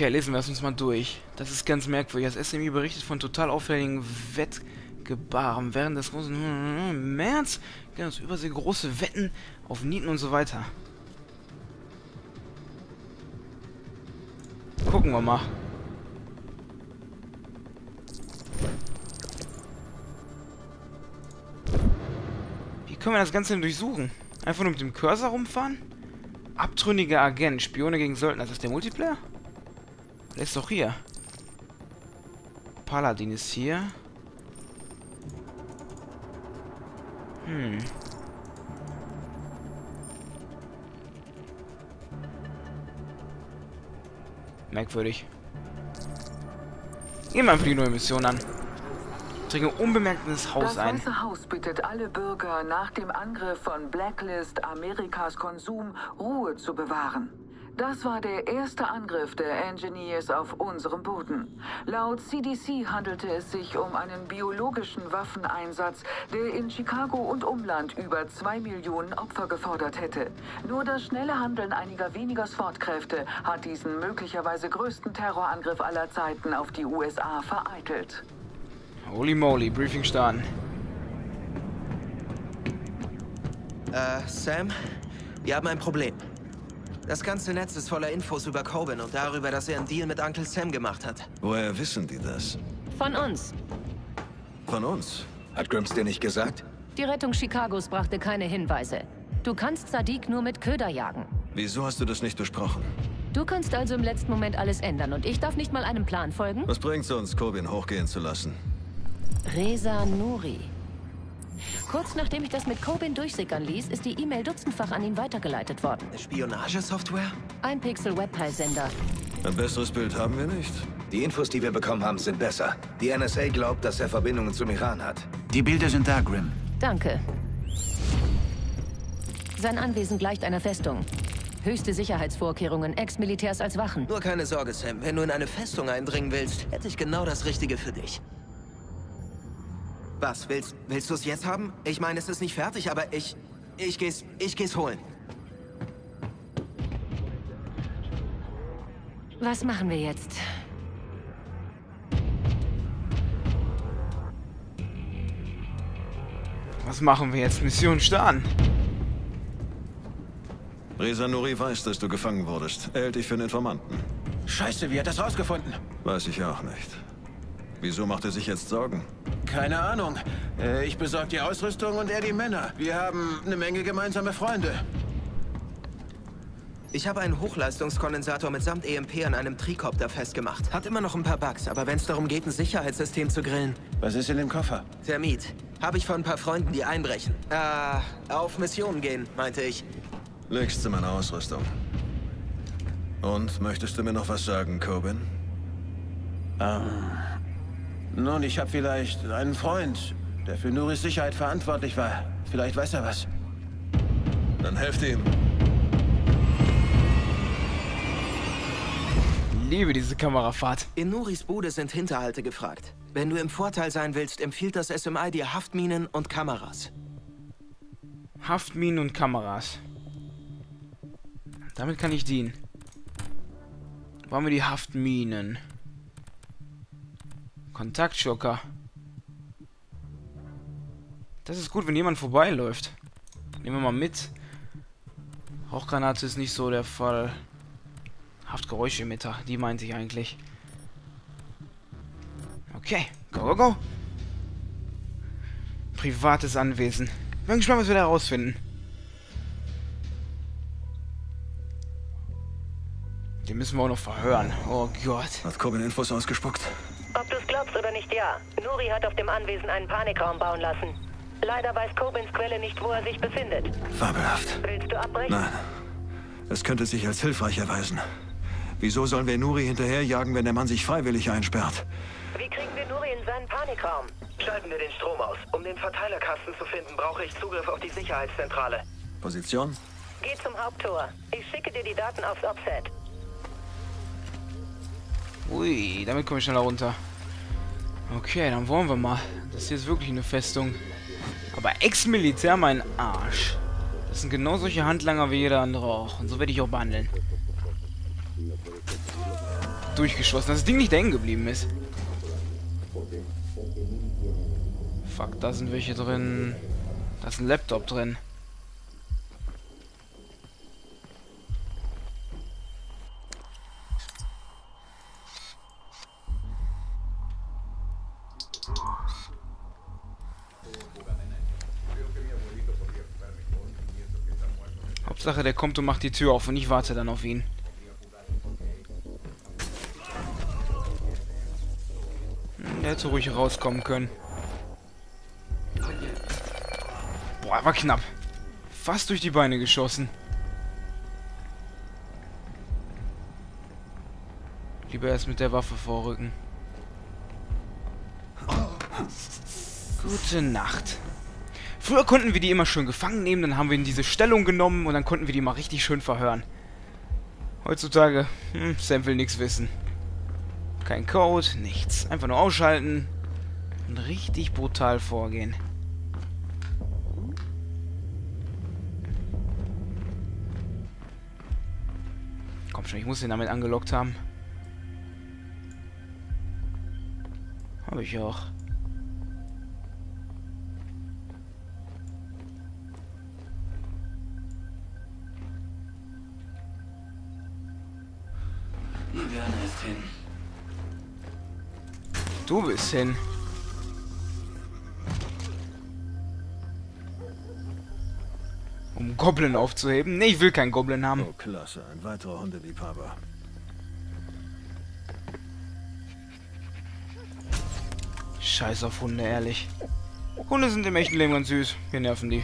Okay, lesen wir es uns mal durch. Das ist ganz merkwürdig. Das SMI berichtet von total auffälligen Wettgebaren während des großen März. Genau, übersee große Wetten auf Nieten und so weiter. Gucken wir mal. Wie können wir das Ganze denn durchsuchen? Einfach nur mit dem Cursor rumfahren? Abtrünniger Agent, Spione gegen Söldner. Ist das der Multiplayer? Der ist doch hier. Paladin ist hier. Hm. Merkwürdig. Gehen wir einfach die neue Mission an. Dringe unbemerkt ins Haus das ein. Das Weiße Haus bittet alle Bürger nach dem Angriff von Blacklist Amerikas Konsum Ruhe zu bewahren. Das war der erste Angriff der Engineers auf unserem Boden. Laut CDC handelte es sich um einen biologischen Waffeneinsatz, der in Chicago und Umland über zwei Millionen Opfer gefordert hätte. Nur das schnelle Handeln einiger weniger SWAT-Kräfte hat diesen möglicherweise größten Terrorangriff aller Zeiten auf die USA vereitelt. Holy moly, Briefing starten. Äh, Sam, wir haben ein Problem. Das ganze Netz ist voller Infos über Coben und darüber, dass er einen Deal mit Uncle Sam gemacht hat. Woher wissen die das? Von uns. Von uns? Hat Grimms dir nicht gesagt? Die Rettung Chicagos brachte keine Hinweise. Du kannst Sadiq nur mit Köder jagen. Wieso hast du das nicht besprochen? Du kannst also im letzten Moment alles ändern und ich darf nicht mal einem Plan folgen? Was bringt's uns, Corbin hochgehen zu lassen? Reza Nuri. Kurz nachdem ich das mit Corbin durchsickern ließ, ist die E-Mail dutzendfach an ihn weitergeleitet worden. Spionagesoftware? Ein Pixel Webteilsender. Ein besseres Bild haben wir nicht. Die Infos, die wir bekommen haben, sind besser. Die NSA glaubt, dass er Verbindungen zum Iran hat. Die Bilder sind da, Grim. Danke. Sein Anwesen gleicht einer Festung. Höchste Sicherheitsvorkehrungen, Ex-Militärs als Wachen. Nur keine Sorge, Sam. Wenn du in eine Festung eindringen willst, hätte ich genau das Richtige für dich. Was, willst, willst du es jetzt haben? Ich meine, es ist nicht fertig, aber ich... Ich geh's, ich geh's holen. Was machen wir jetzt? Was machen wir jetzt? Mission starten. Reza Nuri weiß, dass du gefangen wurdest. Er hält dich für einen Informanten. Scheiße, wie hat das rausgefunden? Weiß ich auch nicht. Wieso macht er sich jetzt Sorgen? Keine Ahnung. Äh, ich besorge die Ausrüstung und er die Männer. Wir haben eine Menge gemeinsame Freunde. Ich habe einen Hochleistungskondensator mitsamt EMP an einem Trikopter festgemacht. Hat immer noch ein paar Bugs, aber wenn es darum geht, ein Sicherheitssystem zu grillen... Was ist in dem Koffer? Termit. Habe ich von ein paar Freunden, die einbrechen. Äh, auf Missionen gehen, meinte ich. Legst zu meiner Ausrüstung. Und, möchtest du mir noch was sagen, Coben? Ähm... Nun, ich habe vielleicht einen Freund, der für Nuris Sicherheit verantwortlich war. Vielleicht weiß er was. Dann helft ihm. Liebe diese Kamerafahrt. In Nuris Bude sind Hinterhalte gefragt. Wenn du im Vorteil sein willst, empfiehlt das SMI dir Haftminen und Kameras. Haftminen und Kameras. Damit kann ich dienen. Wo haben wir die Haftminen? Kontaktschocker. Das ist gut, wenn jemand vorbeiläuft. Nehmen wir mal mit. Rauchgranate ist nicht so der Fall. Haftgeräuschemitter, die meinte ich eigentlich. Okay, go, go, go. Privates Anwesen. Bin gespannt, was wir da herausfinden. Den müssen wir auch noch verhören. Oh Gott. Hat Corbin Infos ausgespuckt? Ob du es glaubst oder nicht, ja. Nuri hat auf dem Anwesen einen Panikraum bauen lassen. Leider weiß Kobins Quelle nicht, wo er sich befindet. Fabelhaft. Willst du abbrechen? Nein. Es könnte sich als hilfreich erweisen. Wieso sollen wir Nuri hinterherjagen, wenn der Mann sich freiwillig einsperrt? Wie kriegen wir Nuri in seinen Panikraum? Schalten wir den Strom aus. Um den Verteilerkasten zu finden, brauche ich Zugriff auf die Sicherheitszentrale. Position? Geh zum Haupttor. Ich schicke dir die Daten aufs Offset. Ui, damit komme ich schneller runter. Okay, dann wollen wir mal. Das hier ist wirklich eine Festung. Aber Ex-Militär, mein Arsch. Das sind genau solche Handlanger wie jeder andere auch. Und so werde ich auch behandeln. durchgeschossen, dass das Ding nicht hängen geblieben ist. Fuck, da sind welche drin. Da ist ein Laptop drin. Hauptsache, der kommt und macht die Tür auf und ich warte dann auf ihn. Der hätte ruhig rauskommen können. Boah, war knapp. Fast durch die Beine geschossen. Lieber erst mit der Waffe vorrücken. Gute Nacht. Früher konnten wir die immer schön gefangen nehmen, dann haben wir in diese Stellung genommen und dann konnten wir die mal richtig schön verhören. Heutzutage, hm, Sam will nichts wissen. Kein Code, nichts. Einfach nur ausschalten und richtig brutal vorgehen. Komm schon, ich muss ihn damit angelockt haben. Habe ich auch. Viviane ist hin. Du bist hin. Um Goblin aufzuheben? Nee, ich will keinen Goblin haben. Oh, klasse. Ein weiterer Hundeliebhaber. Scheiß auf Hunde, ehrlich. Hunde sind im echten Leben ganz süß. Wir nerven die.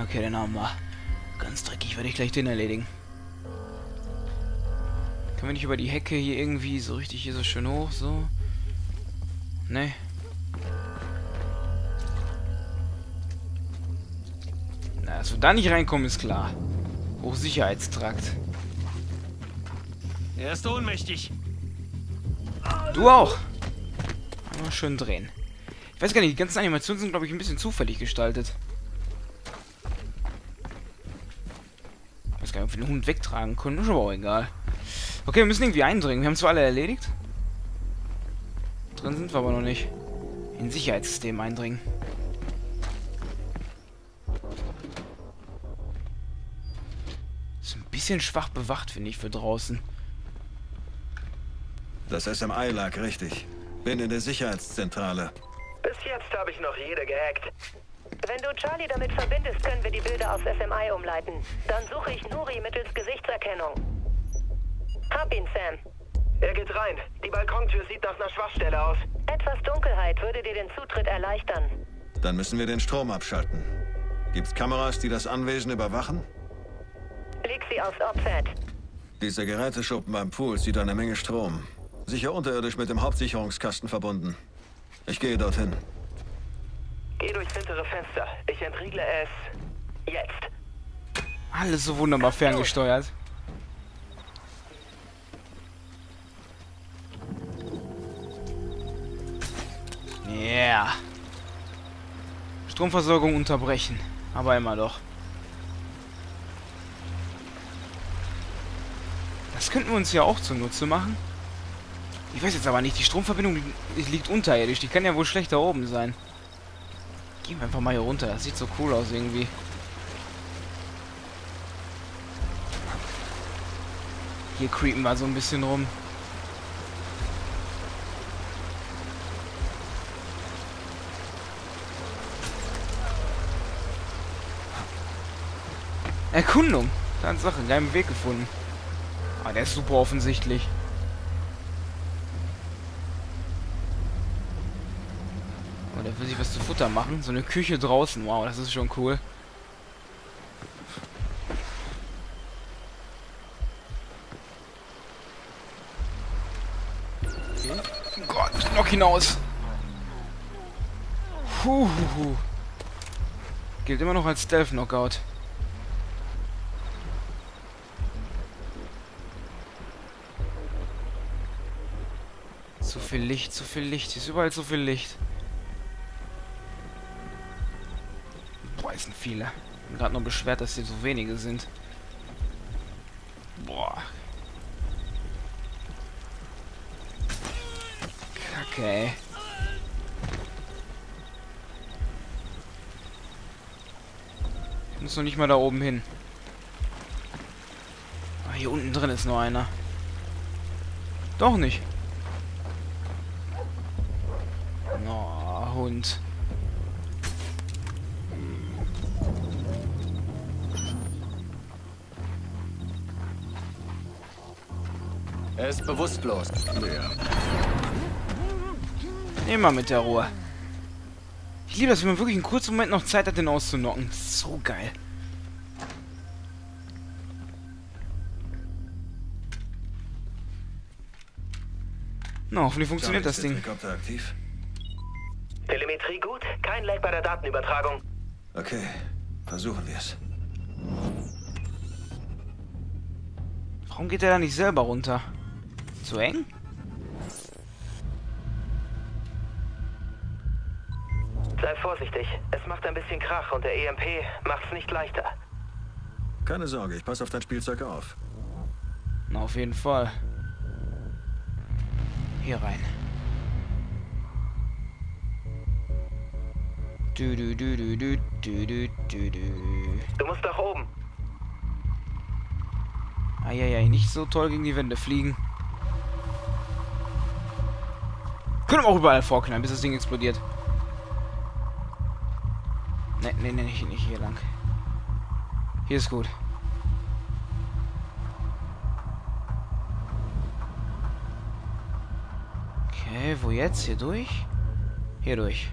Okay, den haben wir. Ganz dreckig werde ich gleich den erledigen. Können wir nicht über die Hecke hier irgendwie so richtig hier so schön hoch, so? Ne. Na, dass wir da nicht reinkommen, ist klar. Hochsicherheitstrakt. Er ist ohnmächtig. Du auch. Einmal schön drehen. Ich weiß gar nicht, die ganzen Animationen sind, glaube ich, ein bisschen zufällig gestaltet. Ich weiß gar nicht, ob wir den Hund wegtragen können. Ist aber auch egal. Okay, wir müssen irgendwie eindringen. Wir haben zwar alle erledigt. Drin sind wir aber noch nicht. In Sicherheitssystem eindringen. Ist ein bisschen schwach bewacht, finde ich, für draußen. Das SMI lag richtig. Bin in der Sicherheitszentrale. Bis jetzt habe ich noch jede gehackt. Wenn du Charlie damit verbindest, können wir die Bilder aufs SMI umleiten. Dann suche ich Nuri mittels Gesichtserkennung. Hab ihn, Sam. Er geht rein. Die Balkontür sieht nach einer Schwachstelle aus. Etwas Dunkelheit würde dir den Zutritt erleichtern. Dann müssen wir den Strom abschalten. Gibt's Kameras, die das Anwesen überwachen? Leg sie aufs OPSAT. Dieser Geräteschuppen beim Pool sieht eine Menge Strom. Sicher unterirdisch mit dem Hauptsicherungskasten verbunden. Ich gehe dorthin. Geh durchs hintere Fenster. Ich entriegle es jetzt. Alles so wunderbar ferngesteuert. Yeah. Stromversorgung unterbrechen. Aber immer doch. Das könnten wir uns ja auch zunutze machen. Ich weiß jetzt aber nicht, die Stromverbindung li liegt unterirdisch. Die kann ja wohl schlecht da oben sein. Gehen wir einfach mal hier runter. Das sieht so cool aus irgendwie. Hier creepen wir so ein bisschen rum. Erkundung. Tatsache, geilen Weg gefunden. Ah, der ist super offensichtlich. Oh, der will sich was zu Futter machen. So eine Küche draußen. Wow, das ist schon cool. Gott, noch hinaus. Huhuhu. Gilt immer noch als Stealth-Knockout. Viel Licht, zu viel Licht. Hier ist überall zu viel Licht. Boah, es sind viele. Ich bin gerade nur beschwert, dass hier so wenige sind. Boah. Okay. Ich muss noch nicht mal da oben hin. Ah, hier unten drin ist nur einer. Doch nicht. Er ist bewusstlos. Immer mit der Ruhe. Ich liebe das, wenn man wirklich einen kurzen Moment noch Zeit hat, den auszunocken. So geil. Na, hoffentlich funktioniert das Ding. Helikopter aktiv? Telemetrie gut, kein Lag bei der Datenübertragung. Okay, versuchen wir es. Warum geht er da nicht selber runter? Zu eng? Sei vorsichtig, es macht ein bisschen Krach und der EMP macht's nicht leichter. Keine Sorge, ich passe auf dein Spielzeug auf. Na, auf jeden Fall. Hier rein. Du, du, du, du, du, du, du, du, du. Du musst nach oben. Eieiei, nicht so toll gegen die Wände fliegen. Können wir auch überall vorknallen, bis das Ding explodiert. Ne, ne, ne, nicht, nicht hier lang. Hier ist gut. Okay, wo jetzt? Hier durch? Hier durch.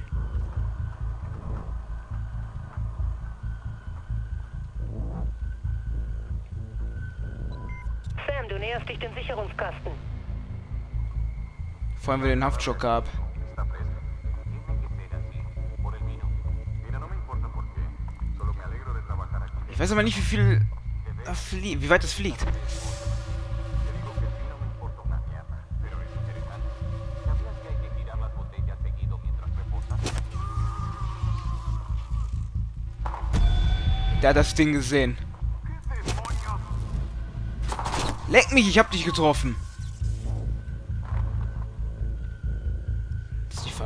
Sam, du näherst dich dem Sicherungskasten. Vor allem, wir den Haftschock ab. Ich weiß aber nicht, wie viel... flie- Wie weit das fliegt. Der hat das Ding gesehen. Leck mich, ich hab dich getroffen.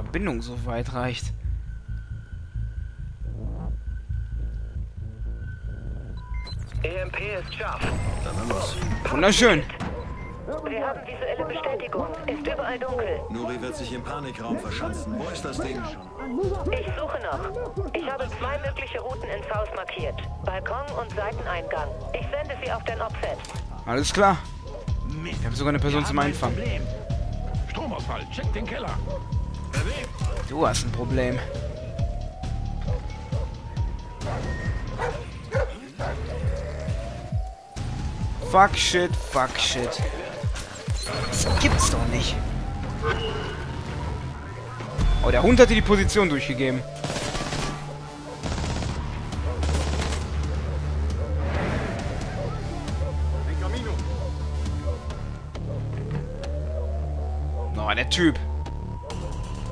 Verbindung so weit reicht. EMP ist scharf. Dann mal los. Wunderschön. Wir haben visuelle Bestätigung. Ist überall dunkel. Nuri wird sich im Panikraum verschanzen. Wo ist das Ding? Ich suche noch. Ich habe zwei mögliche Routen ins Haus markiert. Balkon und Seiteneingang. Ich sende sie auf dein Offset. Alles klar. Wir haben sogar eine Person zum Einfangen. Stromausfall, check den Keller. Du hast ein Problem. Fuck shit, fuck shit. Das gibt's doch nicht. Oh, der Hund hat dir die Position durchgegeben. Oh, der Typ.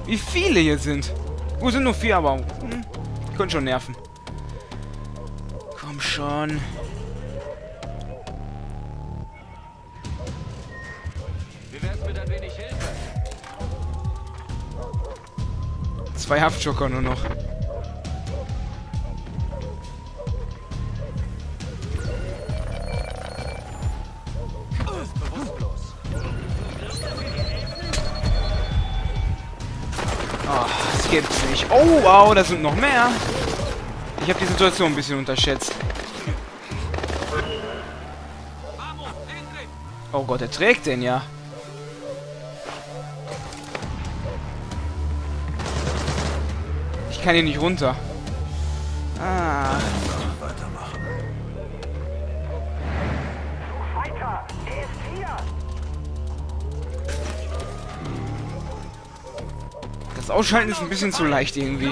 Wie viele hier sind. Gut, sind nur vier, aber hm, können schon nerven. Komm schon. Zwei Haftjoker nur noch. Oh, wow, da sind noch mehr. Ich habe die Situation ein bisschen unterschätzt. Oh Gott, er trägt den ja. Ich kann hier nicht runter. Ah. Das Ausschalten ist ein bisschen zu leicht irgendwie.